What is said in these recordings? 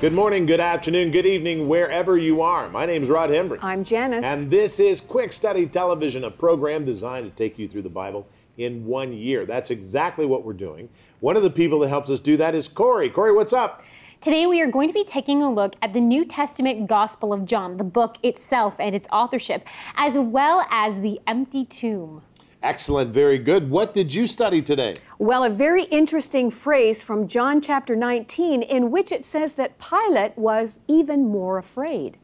Good morning, good afternoon, good evening, wherever you are. My name is Rod Hembree. I'm Janice. And this is Quick Study Television, a program designed to take you through the Bible in one year. That's exactly what we're doing. One of the people that helps us do that is Corey. Corey, what's up? Today we are going to be taking a look at the New Testament Gospel of John, the book itself and its authorship, as well as the empty tomb. Excellent, very good. What did you study today? Well, a very interesting phrase from John chapter 19 in which it says that Pilate was even more afraid.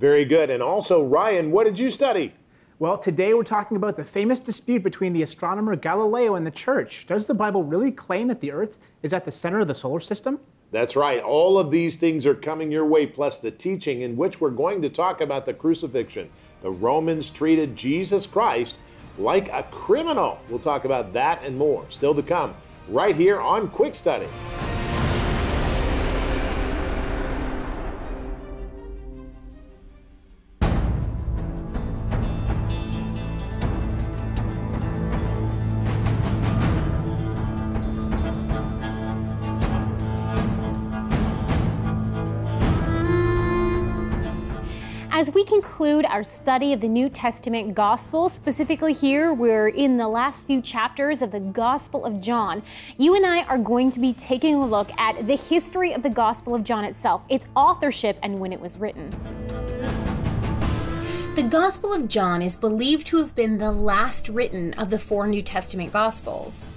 Very good. And also, Ryan, what did you study? Well, today we're talking about the famous dispute between the astronomer Galileo and the church. Does the Bible really claim that the Earth is at the center of the solar system? That's right. All of these things are coming your way, plus the teaching in which we're going to talk about the crucifixion. The Romans treated Jesus Christ like a criminal. We'll talk about that and more still to come right here on Quick Study. As we conclude our study of the New Testament Gospel, specifically here, we're in the last few chapters of the Gospel of John. You and I are going to be taking a look at the history of the Gospel of John itself, its authorship, and when it was written. The Gospel of John is believed to have been the last written of the four New Testament Gospels.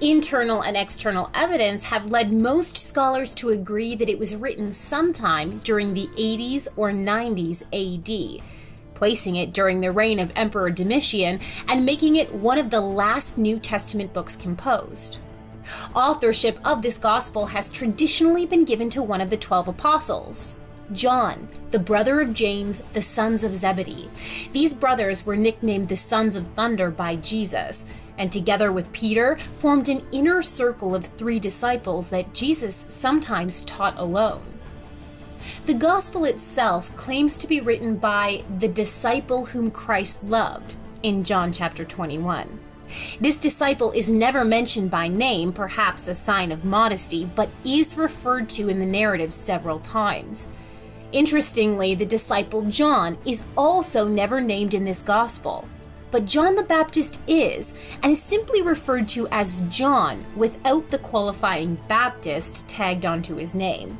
Internal and external evidence have led most scholars to agree that it was written sometime during the 80s or 90s AD, placing it during the reign of Emperor Domitian and making it one of the last New Testament books composed. Authorship of this gospel has traditionally been given to one of the twelve apostles. John, the brother of James, the sons of Zebedee. These brothers were nicknamed the Sons of Thunder by Jesus, and together with Peter formed an inner circle of three disciples that Jesus sometimes taught alone. The gospel itself claims to be written by the disciple whom Christ loved in John chapter 21. This disciple is never mentioned by name, perhaps a sign of modesty, but is referred to in the narrative several times. Interestingly, the disciple John is also never named in this gospel. But John the Baptist is, and is simply referred to as John without the qualifying Baptist tagged onto his name.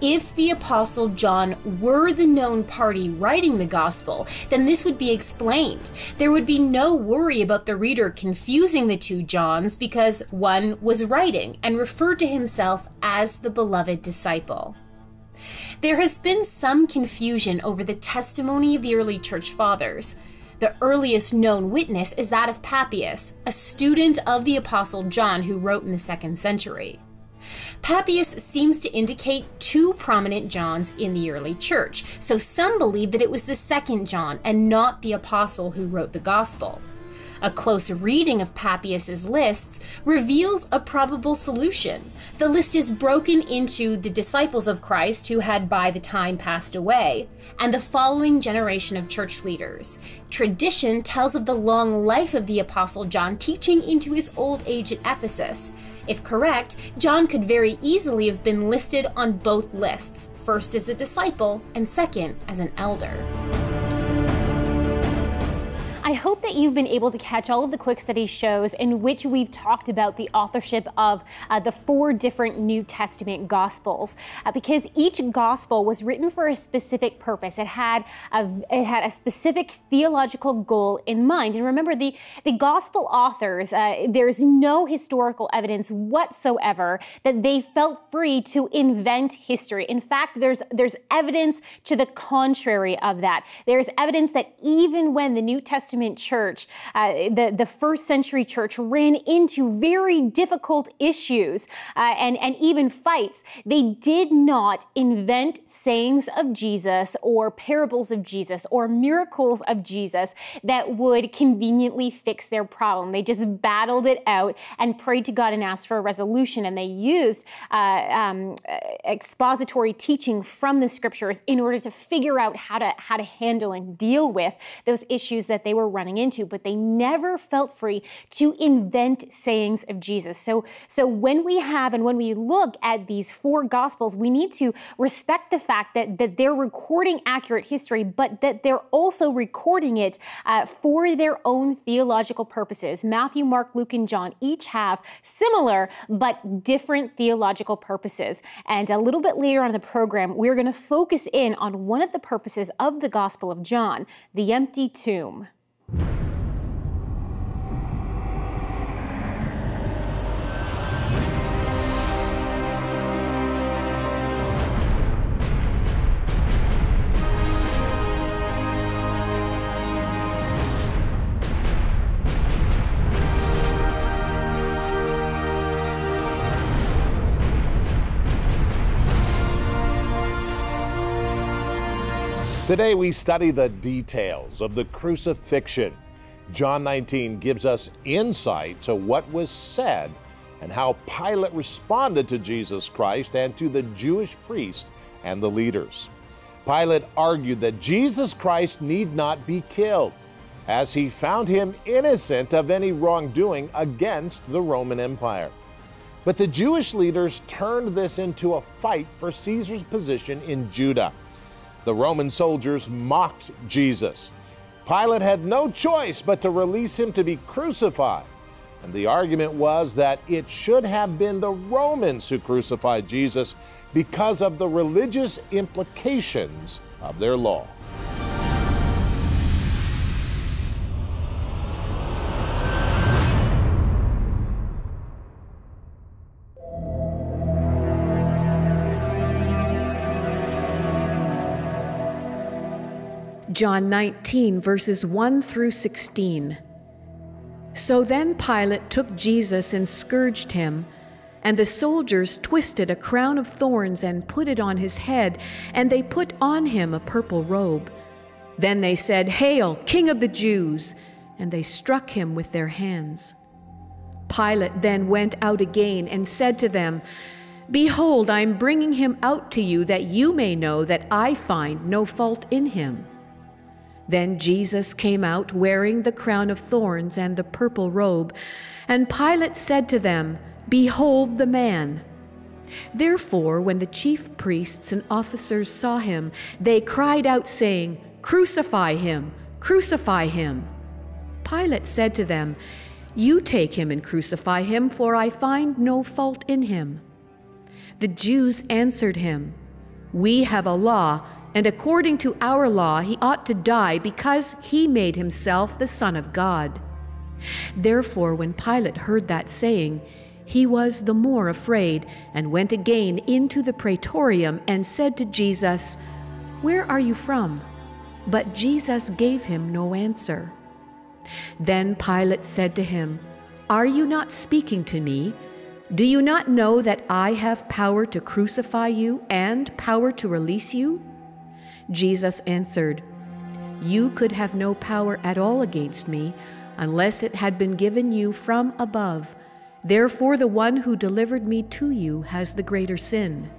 If the Apostle John were the known party writing the Gospel, then this would be explained. There would be no worry about the reader confusing the two Johns because one was writing and referred to himself as the beloved disciple. There has been some confusion over the testimony of the early church fathers. The earliest known witness is that of Papias, a student of the Apostle John who wrote in the second century. Papias seems to indicate two prominent Johns in the early church, so some believe that it was the second John and not the apostle who wrote the gospel. A close reading of Papias's lists reveals a probable solution. The list is broken into the disciples of Christ who had by the time passed away, and the following generation of church leaders. Tradition tells of the long life of the Apostle John teaching into his old age at Ephesus. If correct, John could very easily have been listed on both lists, first as a disciple and second as an elder. I hope that you've been able to catch all of the quick study shows in which we've talked about the authorship of uh, the four different New Testament Gospels, uh, because each Gospel was written for a specific purpose. It had a, it had a specific theological goal in mind. And remember, the the Gospel authors, uh, there's no historical evidence whatsoever that they felt free to invent history. In fact, there's there's evidence to the contrary of that. There's evidence that even when the New Testament Testament church, uh, the, the first century church ran into very difficult issues uh, and, and even fights. They did not invent sayings of Jesus or parables of Jesus or miracles of Jesus that would conveniently fix their problem. They just battled it out and prayed to God and asked for a resolution. And they used uh, um, expository teaching from the scriptures in order to figure out how to how to handle and deal with those issues that they were running into, but they never felt free to invent sayings of Jesus. So, so when we have and when we look at these four gospels, we need to respect the fact that, that they're recording accurate history, but that they're also recording it uh, for their own theological purposes. Matthew, Mark, Luke, and John each have similar but different theological purposes. And a little bit later on in the program, we're going to focus in on one of the purposes of the Gospel of John, the empty tomb. Today we study the details of the crucifixion. John 19 gives us insight to what was said and how Pilate responded to Jesus Christ and to the Jewish priest and the leaders. Pilate argued that Jesus Christ need not be killed, as he found him innocent of any wrongdoing against the Roman Empire. But the Jewish leaders turned this into a fight for Caesar's position in Judah. The Roman soldiers mocked Jesus. Pilate had no choice but to release him to be crucified. And the argument was that it should have been the Romans who crucified Jesus because of the religious implications of their law. John 19, verses 1 through 16. So then Pilate took Jesus and scourged him, and the soldiers twisted a crown of thorns and put it on his head, and they put on him a purple robe. Then they said, Hail, King of the Jews! And they struck him with their hands. Pilate then went out again and said to them, Behold, I am bringing him out to you that you may know that I find no fault in him. Then Jesus came out wearing the crown of thorns and the purple robe, and Pilate said to them, Behold the man. Therefore, when the chief priests and officers saw him, they cried out, saying, Crucify him! Crucify him! Pilate said to them, You take him and crucify him, for I find no fault in him. The Jews answered him, We have a law and according to our law, he ought to die because he made himself the Son of God. Therefore, when Pilate heard that saying, he was the more afraid, and went again into the praetorium and said to Jesus, Where are you from? But Jesus gave him no answer. Then Pilate said to him, Are you not speaking to me? Do you not know that I have power to crucify you and power to release you? Jesus answered, You could have no power at all against me unless it had been given you from above. Therefore, the one who delivered me to you has the greater sin.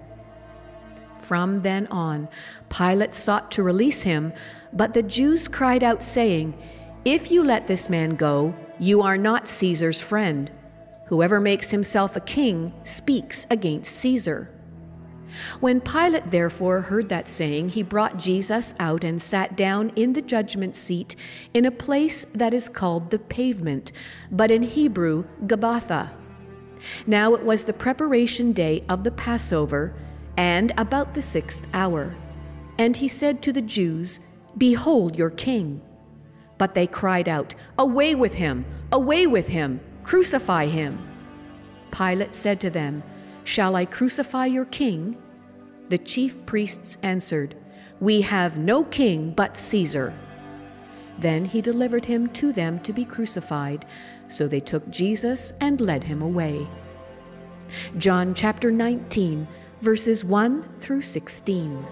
From then on, Pilate sought to release him, but the Jews cried out, saying, If you let this man go, you are not Caesar's friend. Whoever makes himself a king speaks against Caesar. When Pilate therefore heard that saying, he brought Jesus out and sat down in the judgment seat in a place that is called the pavement, but in Hebrew, Gabbatha. Now it was the preparation day of the Passover, and about the sixth hour. And he said to the Jews, Behold your king. But they cried out, Away with him! Away with him! Crucify him! Pilate said to them, Shall I crucify your king? The chief priests answered, We have no king but Caesar. Then he delivered him to them to be crucified. So they took Jesus and led him away. John chapter 19, verses 1 through 16.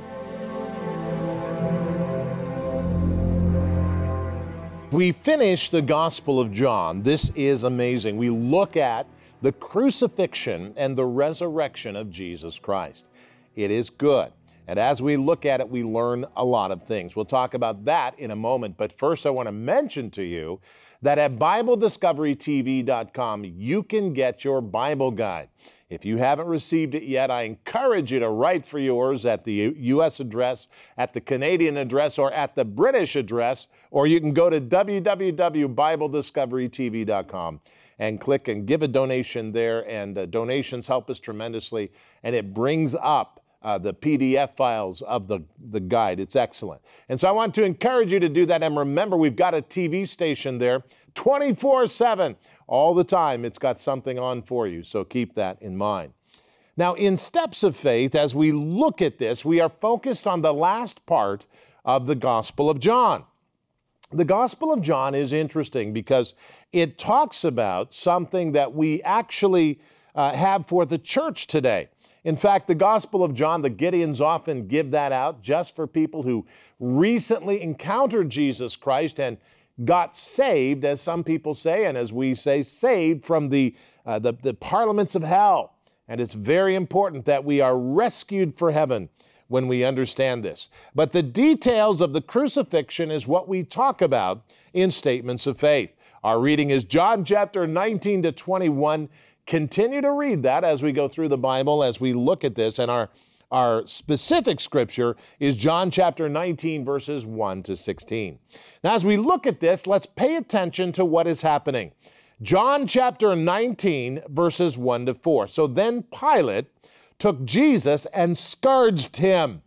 We finish the Gospel of John. This is amazing. We look at the crucifixion and the resurrection of Jesus Christ. It is good. And as we look at it, we learn a lot of things. We'll talk about that in a moment. But first, I want to mention to you that at BibleDiscoveryTV.com, you can get your Bible guide. If you haven't received it yet, I encourage you to write for yours at the U.S. address, at the Canadian address, or at the British address, or you can go to www.BibleDiscoveryTV.com and click and give a donation there. And uh, donations help us tremendously, and it brings up uh, the PDF files of the, the guide. It's excellent. And so I want to encourage you to do that. And remember, we've got a TV station there 24 7. All the time, it's got something on for you. So keep that in mind. Now, in Steps of Faith, as we look at this, we are focused on the last part of the Gospel of John. The Gospel of John is interesting because it talks about something that we actually uh, have for the church today. In fact, the Gospel of John, the Gideons often give that out just for people who recently encountered Jesus Christ and got saved, as some people say, and as we say, saved from the, uh, the, the parliaments of hell. And it's very important that we are rescued for heaven when we understand this. But the details of the crucifixion is what we talk about in statements of faith. Our reading is John chapter 19 to 21. Continue to read that as we go through the Bible, as we look at this. And our, our specific scripture is John chapter 19, verses 1 to 16. Now, as we look at this, let's pay attention to what is happening. John chapter 19, verses 1 to 4. So then Pilate took Jesus and scourged him.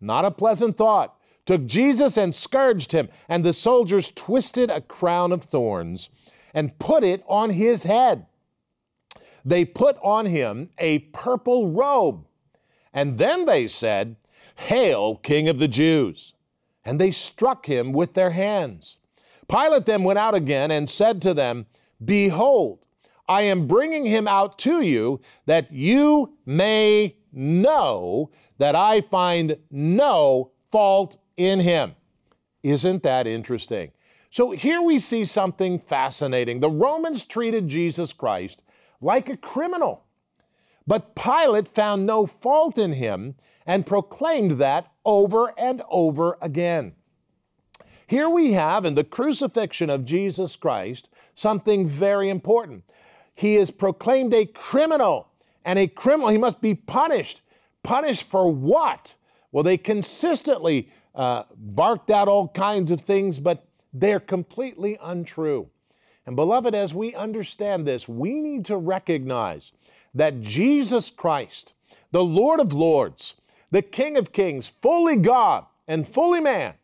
Not a pleasant thought. Took Jesus and scourged him, and the soldiers twisted a crown of thorns and put it on his head. They put on him a purple robe, and then they said, Hail, King of the Jews! And they struck him with their hands. Pilate then went out again and said to them, Behold, I am bringing him out to you that you may know that I find no fault in him. Isn't that interesting? So here we see something fascinating. The Romans treated Jesus Christ like a criminal. But Pilate found no fault in him and proclaimed that over and over again. Here we have in the crucifixion of Jesus Christ something very important. He is proclaimed a criminal, and a criminal, he must be punished. Punished for what? Well, they consistently uh, barked out all kinds of things, but they're completely untrue. And beloved, as we understand this, we need to recognize that Jesus Christ, the Lord of Lords, the King of Kings, fully God and fully man,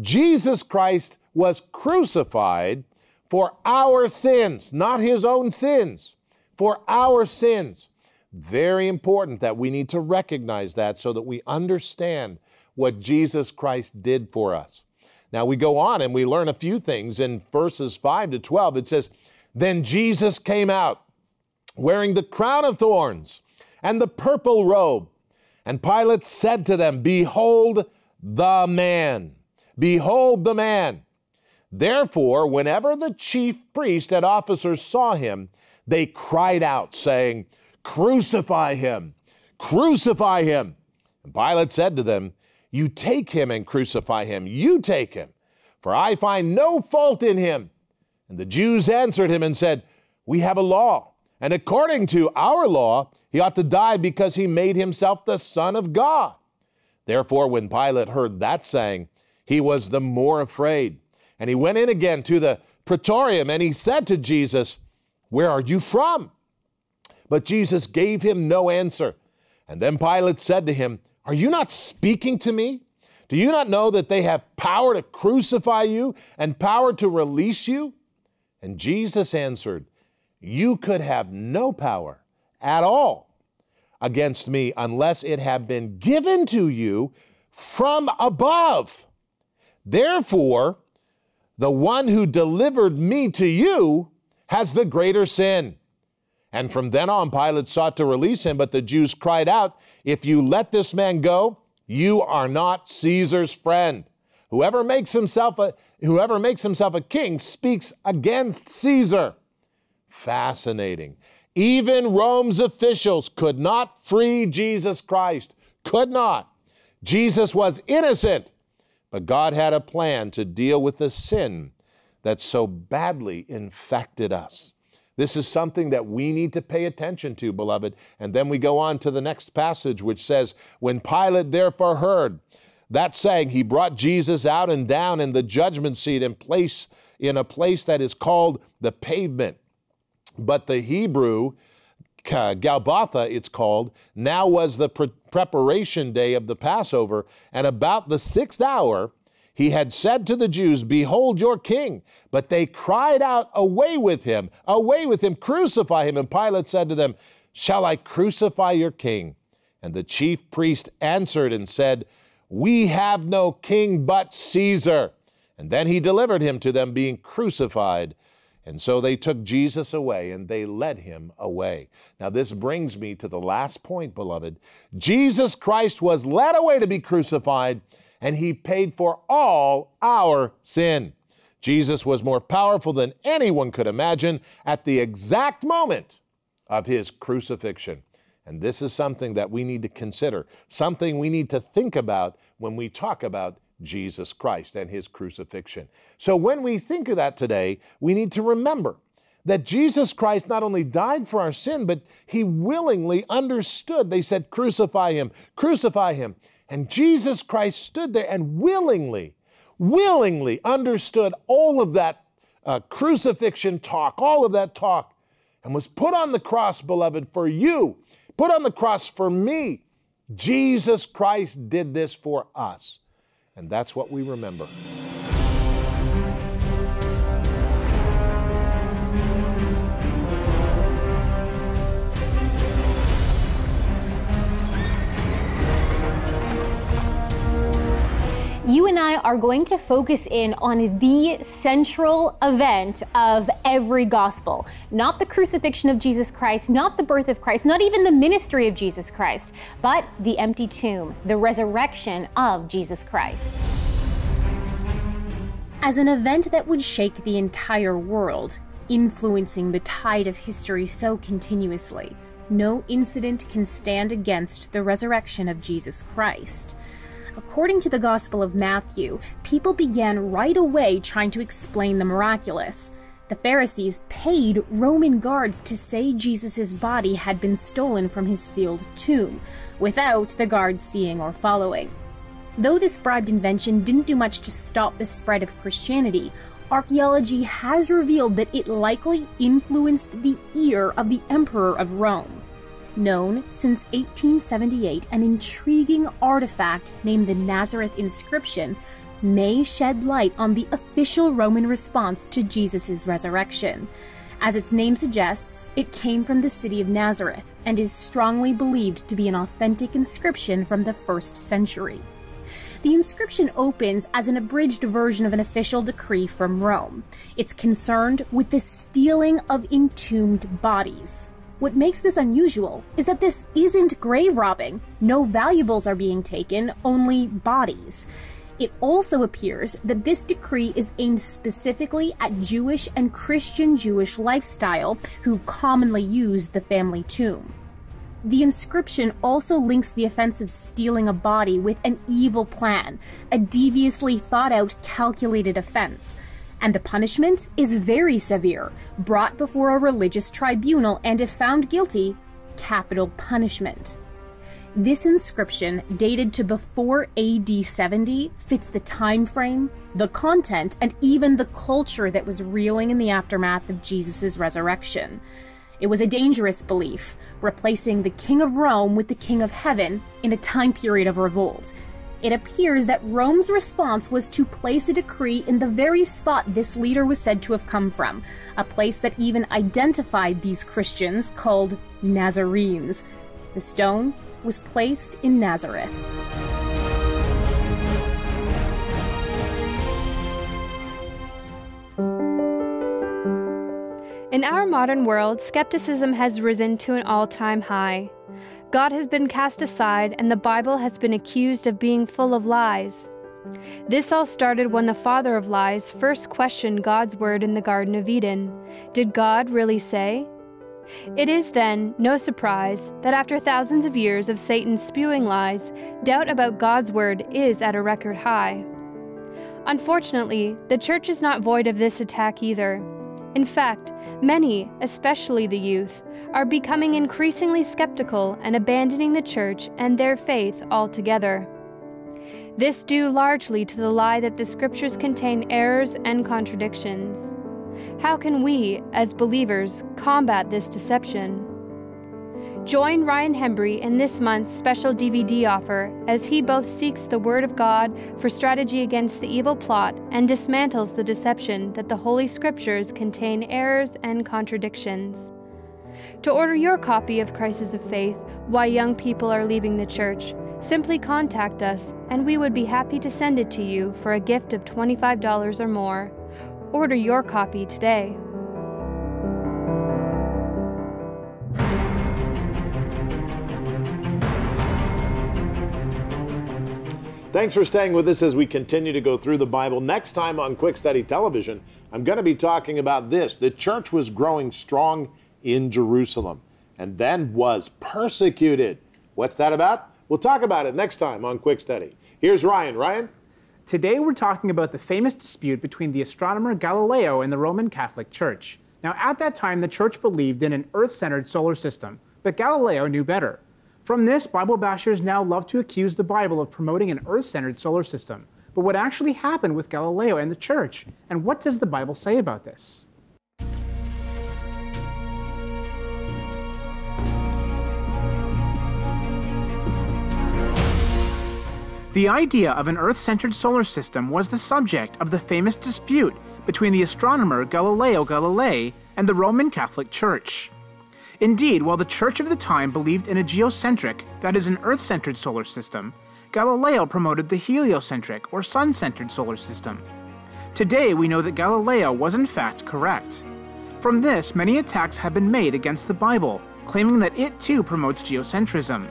Jesus Christ was crucified for our sins, not his own sins, for our sins. Very important that we need to recognize that so that we understand what Jesus Christ did for us. Now we go on and we learn a few things in verses 5 to 12. It says, Then Jesus came out wearing the crown of thorns and the purple robe. And Pilate said to them, Behold the man! Behold the man! Therefore, whenever the chief priest and officers saw him, they cried out, saying, Crucify him! Crucify him! And Pilate said to them, You take him and crucify him. You take him, for I find no fault in him. And the Jews answered him and said, We have a law, and according to our law, he ought to die because he made himself the Son of God. Therefore, when Pilate heard that saying, he was the more afraid. And he went in again to the praetorium and he said to Jesus, Where are you from? But Jesus gave him no answer. And then Pilate said to him, Are you not speaking to me? Do you not know that they have power to crucify you and power to release you? And Jesus answered, You could have no power at all against me unless it had been given to you from above. Therefore, the one who delivered me to you has the greater sin. And from then on, Pilate sought to release him, but the Jews cried out, If you let this man go, you are not Caesar's friend. Whoever makes himself a, whoever makes himself a king speaks against Caesar. Fascinating. Even Rome's officials could not free Jesus Christ, could not. Jesus was innocent, but God had a plan to deal with the sin that so badly infected us. This is something that we need to pay attention to, beloved. And then we go on to the next passage, which says, When Pilate therefore heard that saying, he brought Jesus out and down in the judgment seat in place in a place that is called the pavement. But the Hebrew, Gabbatha, it's called, now was the pre- preparation day of the Passover, and about the sixth hour, he had said to the Jews, Behold your king. But they cried out, Away with him, away with him, crucify him. And Pilate said to them, Shall I crucify your king? And the chief priest answered and said, We have no king but Caesar. And then he delivered him to them, being crucified. And so they took Jesus away and they led him away. Now, this brings me to the last point, beloved. Jesus Christ was led away to be crucified and he paid for all our sin. Jesus was more powerful than anyone could imagine at the exact moment of his crucifixion. And this is something that we need to consider, something we need to think about when we talk about Jesus Christ and his crucifixion. So when we think of that today, we need to remember that Jesus Christ not only died for our sin, but he willingly understood. They said, Crucify him, crucify him. And Jesus Christ stood there and willingly, willingly understood all of that uh, crucifixion talk, all of that talk, and was put on the cross, beloved, for you, put on the cross for me. Jesus Christ did this for us. And that's what we remember. You and I are going to focus in on the central event of every gospel. Not the crucifixion of Jesus Christ, not the birth of Christ, not even the ministry of Jesus Christ, but the empty tomb, the resurrection of Jesus Christ. As an event that would shake the entire world, influencing the tide of history so continuously, no incident can stand against the resurrection of Jesus Christ. According to the Gospel of Matthew, people began right away trying to explain the miraculous. The Pharisees paid Roman guards to say Jesus' body had been stolen from his sealed tomb, without the guards seeing or following. Though this bribed invention didn't do much to stop the spread of Christianity, archaeology has revealed that it likely influenced the ear of the Emperor of Rome known since 1878, an intriguing artifact named the Nazareth inscription may shed light on the official Roman response to Jesus' resurrection. As its name suggests, it came from the city of Nazareth and is strongly believed to be an authentic inscription from the first century. The inscription opens as an abridged version of an official decree from Rome. It's concerned with the stealing of entombed bodies. What makes this unusual is that this isn't grave robbing. No valuables are being taken, only bodies. It also appears that this decree is aimed specifically at Jewish and Christian Jewish lifestyle who commonly use the family tomb. The inscription also links the offense of stealing a body with an evil plan, a deviously thought out, calculated offense and the punishment is very severe, brought before a religious tribunal and if found guilty, capital punishment. This inscription, dated to before AD 70, fits the time frame, the content, and even the culture that was reeling in the aftermath of Jesus' resurrection. It was a dangerous belief, replacing the King of Rome with the King of Heaven in a time period of revolt, it appears that Rome's response was to place a decree in the very spot this leader was said to have come from, a place that even identified these Christians called Nazarenes. The stone was placed in Nazareth. In our modern world, skepticism has risen to an all time high. God has been cast aside, and the Bible has been accused of being full of lies. This all started when the father of lies first questioned God's word in the Garden of Eden. Did God really say? It is then no surprise that after thousands of years of Satan spewing lies, doubt about God's word is at a record high. Unfortunately, the church is not void of this attack either. In fact, many, especially the youth, are becoming increasingly skeptical and abandoning the church and their faith altogether. This due largely to the lie that the scriptures contain errors and contradictions. How can we, as believers, combat this deception? Join Ryan Hembree in this month's special DVD offer as he both seeks the Word of God for strategy against the evil plot and dismantles the deception that the Holy Scriptures contain errors and contradictions. To order your copy of Crisis of Faith Why Young People Are Leaving the Church, simply contact us and we would be happy to send it to you for a gift of $25 or more. Order your copy today. Thanks for staying with us as we continue to go through the Bible. Next time on Quick Study Television, I'm going to be talking about this. The church was growing strong in Jerusalem and then was persecuted. What's that about? We'll talk about it next time on Quick Study. Here's Ryan. Ryan? Today we're talking about the famous dispute between the astronomer Galileo and the Roman Catholic Church. Now, at that time, the church believed in an Earth centered solar system, but Galileo knew better. From this, Bible bashers now love to accuse the Bible of promoting an Earth centered solar system. But what actually happened with Galileo and the church? And what does the Bible say about this? The idea of an Earth centered solar system was the subject of the famous dispute between the astronomer Galileo Galilei and the Roman Catholic Church. Indeed, while the church of the time believed in a geocentric, that is, an Earth centered solar system, Galileo promoted the heliocentric or sun centered solar system. Today, we know that Galileo was in fact correct. From this, many attacks have been made against the Bible, claiming that it too promotes geocentrism.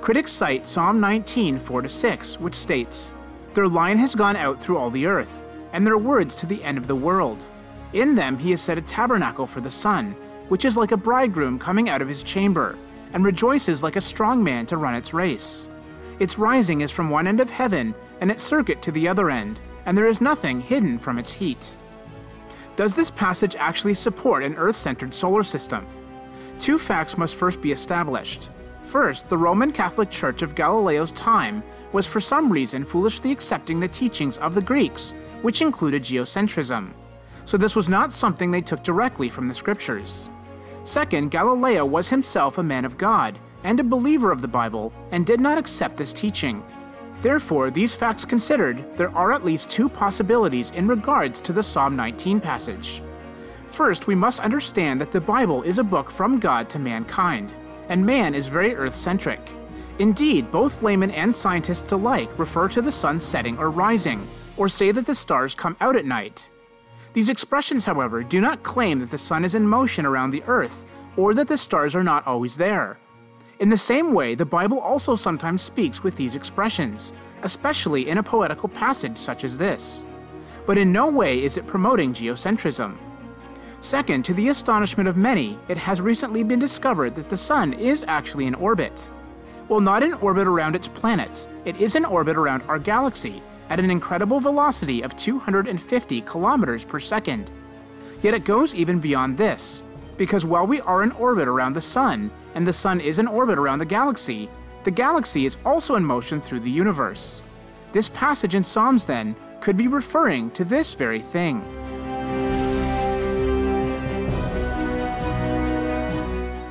Critics cite Psalm 19, 4 6, which states, Their line has gone out through all the earth, and their words to the end of the world. In them he has set a tabernacle for the sun, which is like a bridegroom coming out of his chamber, and rejoices like a strong man to run its race. Its rising is from one end of heaven, and its circuit to the other end, and there is nothing hidden from its heat. Does this passage actually support an Earth centered solar system? Two facts must first be established. First, the Roman Catholic Church of Galileo's time was for some reason foolishly accepting the teachings of the Greeks, which included geocentrism. So this was not something they took directly from the scriptures. Second, Galileo was himself a man of God and a believer of the Bible and did not accept this teaching. Therefore, these facts considered, there are at least two possibilities in regards to the Psalm 19 passage. First, we must understand that the Bible is a book from God to mankind, and man is very earth centric. Indeed, both laymen and scientists alike refer to the sun setting or rising, or say that the stars come out at night. These expressions, however, do not claim that the sun is in motion around the earth, or that the stars are not always there. In the same way, the Bible also sometimes speaks with these expressions, especially in a poetical passage such as this. But in no way is it promoting geocentrism. Second, to the astonishment of many, it has recently been discovered that the Sun is actually in orbit. While not in orbit around its planets, it is in orbit around our galaxy, at an incredible velocity of 250 kilometers per second. Yet it goes even beyond this, because while we are in orbit around the Sun, and the Sun is in orbit around the galaxy, the galaxy is also in motion through the universe. This passage in Psalms, then, could be referring to this very thing.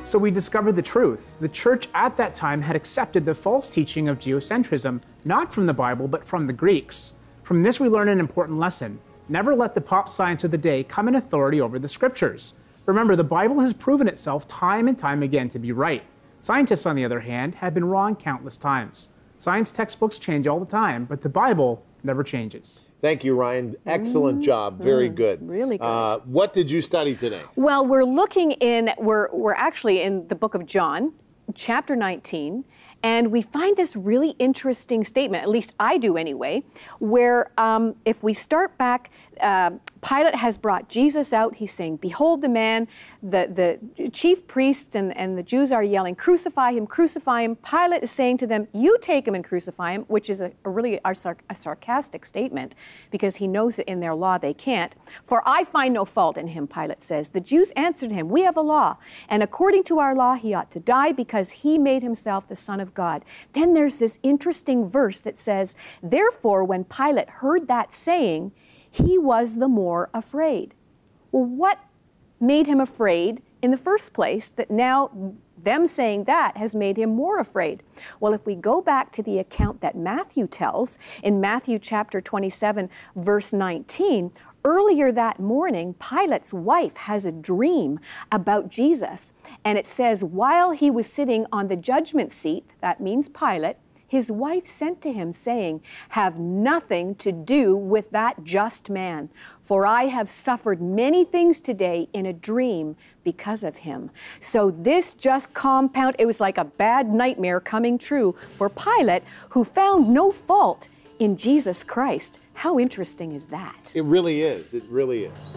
So we discovered the truth. The church at that time had accepted the false teaching of geocentrism, not from the Bible, but from the Greeks. From this, we learn an important lesson. Never let the pop science of the day come in authority over the scriptures. Remember, the Bible has proven itself time and time again to be right. Scientists, on the other hand, have been wrong countless times. Science textbooks change all the time, but the Bible never changes. Thank you, Ryan. Excellent mm-hmm. job. Very mm, good. Really good. Uh, what did you study today? Well, we're looking in, we're, we're actually in the book of John, chapter 19. And we find this really interesting statement, at least I do anyway, where um, if we start back, uh, Pilate has brought Jesus out. He's saying, Behold the man. The, the chief priests and, and the Jews are yelling, Crucify him, crucify him. Pilate is saying to them, You take him and crucify him, which is a, a really a, sar- a sarcastic statement because he knows that in their law they can't. For I find no fault in him, Pilate says. The Jews answered him, We have a law, and according to our law, he ought to die because he made himself the Son of God. Then there's this interesting verse that says, Therefore, when Pilate heard that saying, he was the more afraid. Well, what made him afraid in the first place that now them saying that has made him more afraid? Well, if we go back to the account that Matthew tells in Matthew chapter 27, verse 19, earlier that morning, Pilate's wife has a dream about Jesus. And it says, while he was sitting on the judgment seat, that means Pilate, his wife sent to him, saying, Have nothing to do with that just man, for I have suffered many things today in a dream because of him. So this just compound, it was like a bad nightmare coming true for Pilate, who found no fault in Jesus Christ. How interesting is that? It really is. It really is.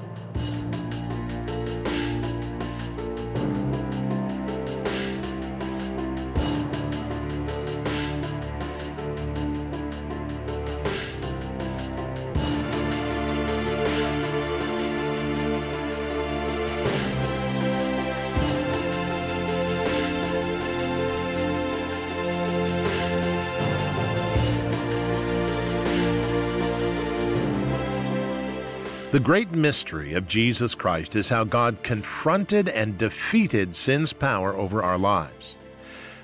The great mystery of Jesus Christ is how God confronted and defeated sin's power over our lives.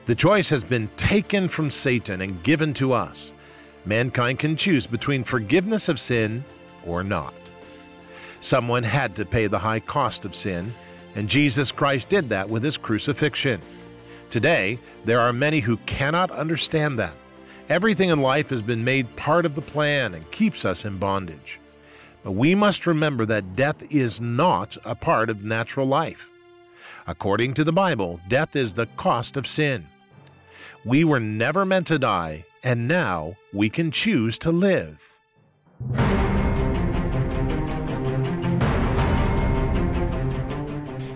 The choice has been taken from Satan and given to us. Mankind can choose between forgiveness of sin or not. Someone had to pay the high cost of sin, and Jesus Christ did that with his crucifixion. Today, there are many who cannot understand that. Everything in life has been made part of the plan and keeps us in bondage. We must remember that death is not a part of natural life. According to the Bible, death is the cost of sin. We were never meant to die, and now we can choose to live.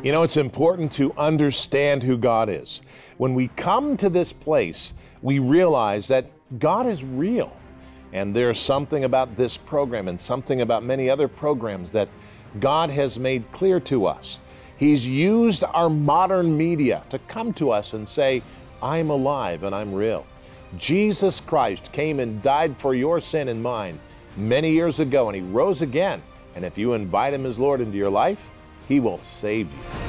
You know, it's important to understand who God is. When we come to this place, we realize that God is real. And there's something about this program and something about many other programs that God has made clear to us. He's used our modern media to come to us and say, I'm alive and I'm real. Jesus Christ came and died for your sin and mine many years ago, and He rose again. And if you invite Him as Lord into your life, He will save you.